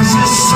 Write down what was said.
Just